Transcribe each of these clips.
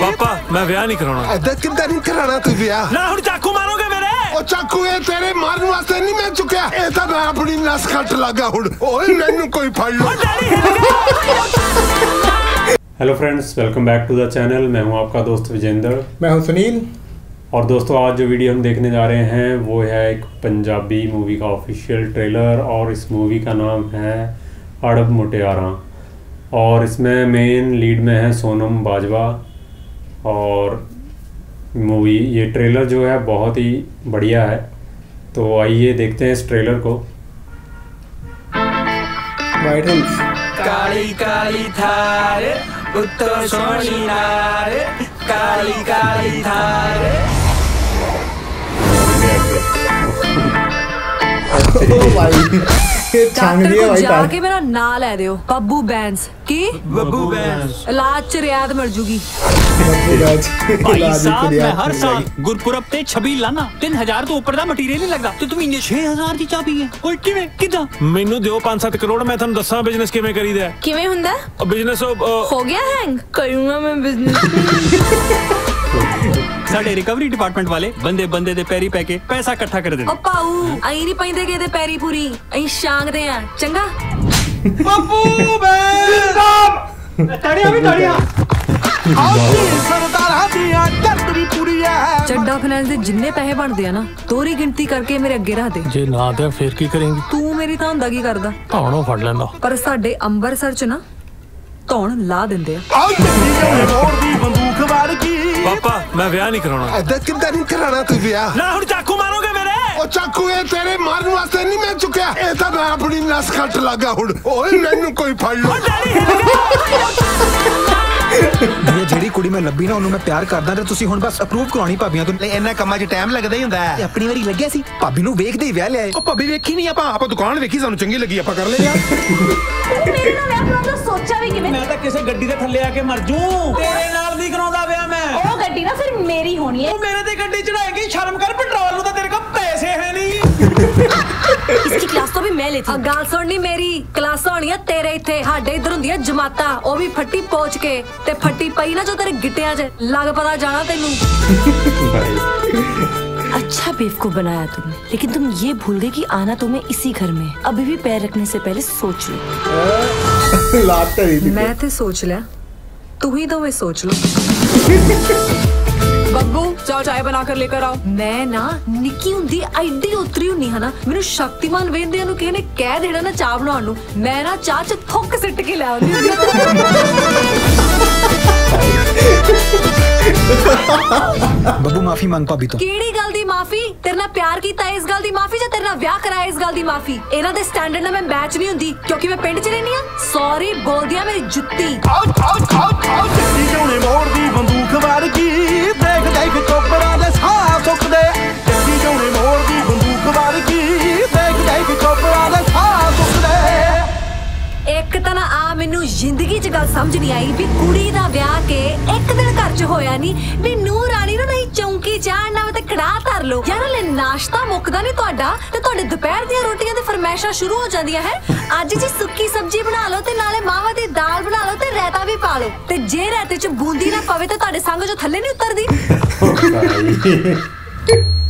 पापा मैं ब्याह नहीं कराना। अद्दत किंदा नहीं कराना तू ब्याह? ना हुन चाकू मारोगे मेरे? ओ चाकू ये तेरे मारने वास्ते नहीं मैं चुका ए तो मैं अपनी नस कट लगा हुन। ओए मैनू कोई फड़ लो। Hello friends welcome back to the channel मैं हूँ आपका दोस्त विजेंद्र। मैं हूँ सुनील। और दोस्तों आज जो वीडियो हम देखने जा रहे हैं वो है एक पंजाबी मूवी का ऑफिशियल ट्रेलर और इस मूवी का नाम है अड़ब मुटियारा। और इसमें मेन लीड में है सोनम बाजवा। और मूवी ये ट्रेलर जो है बहुत ही बढ़िया है। तो आइए देखते हैं इस ट्रेलर को। काली काली थार उत्तर सोनी नार काली काली थार ओ भाई ਡਾਕਟਰ ਕੋ ਜਾ ਕੇ ਮੇਰਾ ਨਾਂ ਲੈ ਦਿਓ ਬੱਬੂ ਬੈਂਸ ਕੀ ਬੱਬੂ ਬੈਂਸ ਇਲਾਜ ਚ ਰਿਆਦ ਮਰ ਜੂਗੀ ਭਾਈ ਸਾਹਿਬ ਮੈਂ ਹਰ ਸਾਲ ਗੁਰਪੁਰਬ ਤੇ 26 ਲਾਣਾ 3000 ਤੋਂ ਉੱਪਰ ਦਾ ਮਟੀਰੀਅਲ ਨਹੀਂ ਲੱਗਦਾ ਤੇ ਤੂੰ ਮਹੀਨੇ 6000 ਦੀ ਚਾਬੀ ਹੈ ਓਏ ਕਿਵੇਂ ਕਿਦਾਂ ਮੈਨੂੰ ਦਿਓ 5-7 ਕਰੋੜ ਮੈਂ ਤੁਹਾਨੂੰ ਦੱਸਾਂ ਬਿਜ਼ਨਸ ਕਿਵੇਂ ਕਰੀਦਾ ਕਿਵੇਂ ਹੁੰਦਾ ਬਿਜ਼ਨਸ ਹੋ ਗਿਆ ਹੈਂਗ ਕਰੂੰਗਾ ਮੈਂ ਬਿਜ਼ਨਸ ਸਾਡੇ ਰਿਕਵਰੀ ਡਿਪਾਰਟਮੈਂਟ ਵਾਲੇ ਬੰਦੇ ਬੰਦੇ ਦੇ ਪੈਰੀ ਪੈ ਕੇ ਪੈਸਾ ਇਕੱਠਾ ਕਰ ਓ ਦਿੰਦੇ ਪਾਉ ਅਈ ਨਹੀਂ ਪੈਂਦੇ ਕਿ ਇਹਦੇ ਪੈਰੀ ਪੂਰੀ। ਅਈ ਸ਼ਾਂਗਦੇ ਆ ਚੰਗਾ? ਬੱਬੂ ਤੜੀਆਂ ਵੀ ਤੜੀਆਂ ਸਰਦਾਰਾਂ ਦੀਆਂ ਜੱਟ ਵੀ ਪੂਰੀ ਐ। ਚੱਡਾ ਫਾਈਨੈਂਸ ਦੇ ਜਿੰਨੇ ਪੈਸੇ ਬਣਦੇ ਆ ਨਾ ਤੋਰੀ ਗਿਣਤੀ ਕਰਕੇ ਮੇਰੇ ਅੱਗੇ ਰੱਖ ਦੇ। ਜੇ ਨਾ ਤੇ ਫਿਰ ਕੀ ਕਰੇਂਗੀ? ਤੂੰ ਮੇਰੀ ਤਾਂ ਹੁੰਦਾ ਕੀ ਕਰਦਾ? ਧੌਣੋਂ ਫੜ ਲੈਂਦਾ। ਪਰ ਸਾਡੇ ਅੰਬਰਸਰ ਚ ਨਾ ਧੌਣ ਲਾ ਦਿੰਦੇ ਆ। ਆਉ ਚੱਲੀ ਜਾਉਣੇ ਮੋੜ ਦੀ ਬੰਦੂਕ ਵਾਰ ਕੀ ਪਾਪਾ ਮੈਂ ਵਿਆਹ ਨਹੀਂ ਕਰਾਉਣਾ। ਐਦਾਂ ਕਿੱਦਾਂ ਨਹੀਂ ਕਰਾਣਾ ਤੂੰ ਵਿਆਹ? ਨਾ ਹੁਣ ਚਾਕੂ ਮਾਰੋਗੇ ਮੇਰੇ? ਉਹ ਚਾਕੂ ਇਹ ਤੇਰੇ ਮਾਰਨ ਵਾਸਤੇ ਨਹੀਂ ਮੈਂ ਚੁੱਕਿਆ। ਇਹ ਤਾਂ ਮੈਂ ਆਪਣੀ ਨਸ ਕੱਟ ਲੱਗਾ ਹੁਣ। ਓਏ ਮੈਨੂੰ ਕੋਈ ਫੜ ਲੋ ਇਹ ਜਿਹੜੀ ਕੁੜੀ ਮੈਂ ਲੱਭੀ ਨਾ ਉਹਨੂੰ ਮੈਂ ਪਿਆਰ ਕਰਦਾ ਤੇ ਤੁਸੀਂ ਹੁਣ ਬਸ ਅਪਰੂਵ ਕਰਾਉਣੀ ਭਾਬੀਆਂ ਤੋਂ। ਇੰਨਾ ਕੰਮਾਂ 'ਚ ਟਾਈਮ ਲੱਗਦਾ ਹੀ ਹੁੰਦਾ ਤੇ ਆਪਣੀ ਵਾਰੀ ਲੱਗਿਆ ਸੀ। ਭਾਬੀ ਨੂੰ ਵੇਖਦੇ ਹੀ ਵਿਆਹ ਲਿਆਏ ਉਹ ਭਾਬੀ ਵੇਖੀ ਨਹੀਂ ਆਪਾਂ ਆਪਾਂ ਦੁਕਾਨ ਵੇਖੀ ਸਾਨੂੰ ਚੰਗੀ ਲੱਗੀ ਆਪਾਂ ਕਰ ਲਿਆ ਮੇਰੇ ਨਾਲ ਵਿਆਹ ਕਰਾਉਣ ਦਾ ਸੋਚਿਆ ਵੀ ਕਿਵੇਂ? ਮੈਂ ਤਾਂ ਕਿਸੇ ਗੱਡੀ ਦੇ ਥੱਲੇ ਆ ਕੇ ਮਰ ਜੂ। ਤੇਰੇ ਨਾਲ ਨਹੀਂ ਕਰਾਉਂਦਾ ਵਿਆਹ ਮੈਂ। ਉਹ ਗੱਡੀ ਨਾ ਫਿਰ ਮੇਰੀ ਹੋਣੀ ਹੈ। ਤੂੰ ਮੇਰੇ ਤੇ ਗੱਡੀ ਚੜਾਏਗੀ ਸ਼ਰਮ ਕਰ ਪੈਟਰੋਲ ਨੂੰ ਤਾਂ ਤੇਰੇ ਕੋਲ ਪੈਸੇ ਹੈ ਨਹੀਂ। ਵੀ ਮੈਂ ਲਈ ਥੀ ਗੱਲ ਸੁਣਨੀ ਮੇਰੀ ਕਲਾਸਾਂ ਹੋਣੀਆਂ ਤੇਰੇ ਇੱਥੇ ਸਾਡੇ ਇੱਧਰ ਹੁੰਦੀਆਂ ਜਮਾਤਾਂ ਉਹ ਵੀ ਫੱਟੀ ਪੋਚ ਕੇ ਤੇ ਫੱਟੀ ਪਈ ਨਾ ਜੋ ਤੇਰੇ ਗਿੱਟਿਆਂ 'ਚ ਲੱਗ ਪਤਾ ਜਾਣਾ ਤੈਨੂੰ भाई अच्छा बेवकूफ बनाया तुमने लेकिन तुम ये भूल गए कि आना तुम्हें इसी घर में है। अभी भी पैर रखने से पहले सोच लो लात करी थी ਮੈਂ ਤੇ ਸੋਚ ਲਿਆ ਤੂੰ ਹੀ ਦੋਵੇਂ जाओ चाय ਬਣਾ ਕੇ ਲੇਕਰ ਆਓ। ਮੈਂ ਨਾ ਨਿੱਕੀ ਹੁੰਦੀ ਐਡੀ ਉਤਰੀ ਹੁੰਨੀ ਹਨਾ ਮੈਨੂੰ ਸ਼ਕਤੀਮਾਨ ਵੇਂਦਿਆਂ ਨੂੰ ਕਿਸੇ ਕਹਿ ਦੇਣਾ ਨਾ ਚਾਹ ਬਣਾਉਣ ਨੂੰ। ਮੈਂ ਨਾ ਚਾਹ ਚ ਥੁੱਕ ਸਿੱਟ ਕੇ ਲੈ ਆਉਂਦੀ ਬੱਬੂ ਮਾਫੀ ਮੰਗ ਭਾਬੀ ਤੋਂ। ਕਿਹੜੀ ਗੱਲ ਦੀ ਮਾਫੀ? ਤੇਰੇ ਨਾਲ ਪਿਆਰ ਕੀਤਾ ਇਸ ਗੱਲ ਦੀ ਮਾਫੀ ਜਾਂ ਤੇਰੇ ਨਾਲ ਵਿਆਹ ਕਰਾਇਆ ਇਸ ਗੱਲ ਦੀ ਮਾਫੀ? ਇਹਨਾਂ ਦੇ ਸਟੈਂਡਰਡ ਨਾਲ ਮੈਂ ਮੈਚ ਨਹੀਂ ਹੁੰਦੀ ਕਿਉਂਕਿ ਮੈਂ ਪਿੰਡ 'ਚ ਰਹਿੰਦੀ ਆ ਸੌਰੀ ਬੋਲਦੀ ਆ ਮੇਰੀ ਜੁੱਤੀ। ਆਊਟ ਆਊਟ ਆਊਟ ਆਊਟ ਮੈਨੂੰ ਜ਼ਿੰਦਗੀ 'ਚ ਗੱਲ ਸਮਝ ਨਹੀਂ ਆਈ ਵੀ ਕੁੜੀ ਦਾ ਵਿਆਹ ਕੇ ਇੱਕ ਦਿਨ ਘਰ 'ਚ ਹੋਇਆ ਨਹੀਂ ਵੀ ਨੂੰਹ ਰਾਣੀ ਨੂੰ ਨਹੀਂ ਚੌਂਕੀ ਚਾੜਨਾ ਵਾ ਤੇ ਕੜਾਹ ਧਰ ਲਓ ਯਾਰ ਹਲੇ ਨਾਸ਼ਤਾ ਮੁੱਕਦਾ ਨਹੀਂ ਤੁਹਾਡਾ ਤੇ ਤੁਹਾਡੇ ਦੁਪਹਿਰ ਦੀਆਂ ਰੋਟੀਆਂ ਤੇ ਫਰਮੈਸ਼ਾਂ ਸ਼ੁਰੂ ਹੋ ਜਾਂਦੀਆਂ ਹੈ ਅੱਜ ਜੀ ਸੁੱਕੀ ਸਬਜ਼ੀ ਬਣਾ ਲਓ ਤੇ ਨਾਲੇ ਮਾਵਾ ਦੀ ਦਾਲ ਬਣਾ ਲਓ ਤੇ ਰਾਇਤਾ ਵੀ ਪਾ ਲਓ ਤੇ ਜੇ ਰਾਇਤੇ 'ਚ ਬੂੰਦੀ ਨਾ ਪਵੇ ਤੇ ਤੁਹਾਡੇ ਸੰਗ ਜੋ ਥੱਲੇ ਨਹੀਂ ਉਤਰਦੀ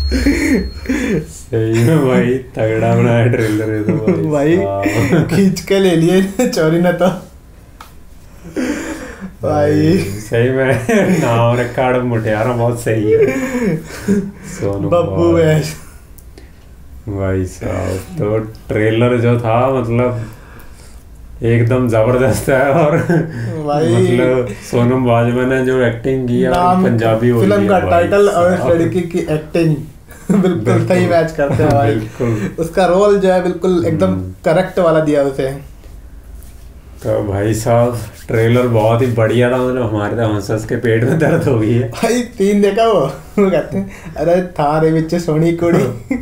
भाई सही में भाई तगड़ा बनाया ट्रेलर है तो भाई भाई साहब। खींच के ले लिए चोरी न तो भाई सही में नाम रखा अड़ब मुटियारा बहुत सही है सोनू बब्बू वैश भाई साहब तो ट्रेलर जो था मतलब एकदम ज़बरदस्त है और भाई मतलब सोनम बाजवा ने जो एक्टिंग की है पंजाबी बोली फ़िल्म का टाइटल और इस लड़की की एक्टिंग बिल्कुल सही मैच करते हैं भाई। उसका रोल जो है बिल्कुल एकदम करेक्ट वाला दिया उसे। तो भाई साहब ट्रेलर बहुत ही बढ़िया था मतलब हमारे तो हंसस के पेट में दर्द हो गई है। भाई तीन देखा वो? वो कहते हैं अरे थारे बिच सोनी कुड़ी।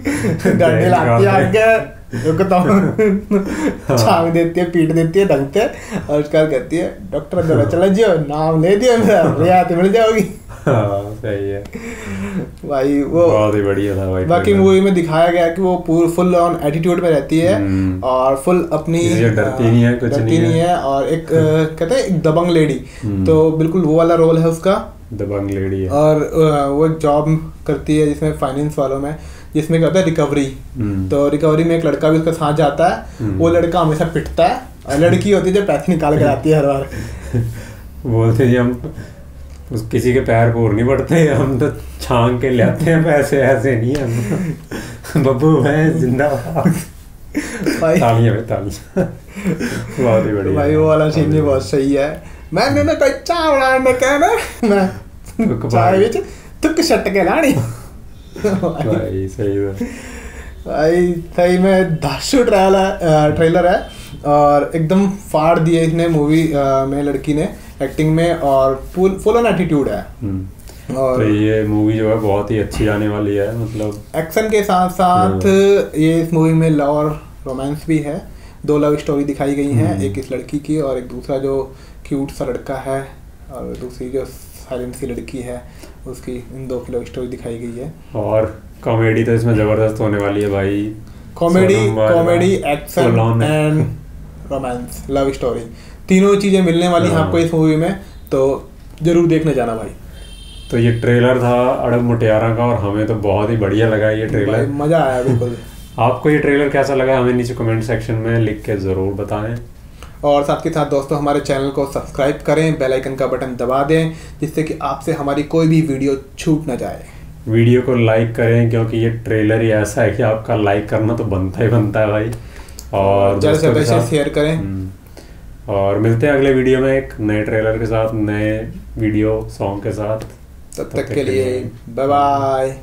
डंडे लाती है आगे। तो। छांग देती है पीट देती है ढंगते और उसके कहती है डॉक्टर अंदर चला जियो नाम ले दिया मेरा रियायत मिल जाओगी। हाँ सही है भाई वो बहुत ही बढ़िया था भाई बाकी मूवी में दिखाया गया कि वो पूर फुल ऑन एटीट्यूड में रहती है हम्म। और फुल अपनी डरती नहीं है, कुछ डरती नहीं है। और एक कहते हैं एक दबंग लेडी हम्म। तो बिल्कुल वो वाला रोल है उसका दबंग लेडी है और वो एक जॉब करती है जिसमें फाइनेंस वालों में जिसमें क्या होता है रिकवरी हम्म। तो रिकवरी में एक लड़का भी उसके साथ जाता है। वो लड़का हमेशा पिटता है और लड़की होती है जो पैसे निकाल कर आती है हर बार बोलते जी हम उस किसी के पैर पूर नहीं पड़ते हम तो छांग के ले आते हैं पैसे ऐसे नहीं हम। बब्बू है भाई। तालियाँ में तालियाँ। बहुत ही बढ़िया। भाई वो वाला सीन भी बहुत सही है। मैंने ना कोई चाय बनाने कहना मैं? चाय। विच तुक छट के लानी। भाई सही है भाई सही में धासु ट्रेलर ट्रेलर है और एकदम फाड़ दिए इसने मूवी में लड़की ने। एक्टिंग में और फुल फुल ऑन एटीट्यूड है हम्म। और तो ये मूवी जो है बहुत ही अच्छी आने वाली है मतलब एक्शन के साथ साथ ये इस मूवी में लव और रोमांस भी है दो लव स्टोरी दिखाई गई हैं हम्म। एक इस लड़की की और एक दूसरा जो क्यूट सा लड़का है और दूसरी जो साइलेंट सी लड़की है उसकी इन दो की लव स्टोरी दिखाई गई है और कॉमेडी तो इसमें ज़बरदस्त होने वाली है भाई comedy comedy action. And romance love story तीनों चीज़ें मिलने वाली हैं। हाँ। आपको इस मूवी में तो ज़रूर देखने जाना भाई। तो ये ट्रेलर था अड़ब मुटियारा का और हमें तो बहुत ही बढ़िया लगा ये ट्रेलर मज़ा आया बिल्कुल। आपको ये ट्रेलर कैसा लगा हमें नीचे कमेंट सेक्शन में लिख के ज़रूर बताएँ। और साथ के साथ दोस्तों हमारे चैनल को सब्सक्राइब करें बेल आइकन का बटन दबा दें जिससे कि आपसे हमारी कोई भी वीडियो छूट ना जाए। वीडियो को लाइक करें क्योंकि ये ट्रेलर ही ऐसा है कि आपका लाइक करना तो बनता ही बनता है भाई। और ज़्यादा से ज़्यादा शेयर करें। हम्म। और मिलते हैं अगले वीडियो में एक नए ट्रेलर के साथ नए वीडियो सॉन्ग के साथ। तब तक तक के लिए बाय बाय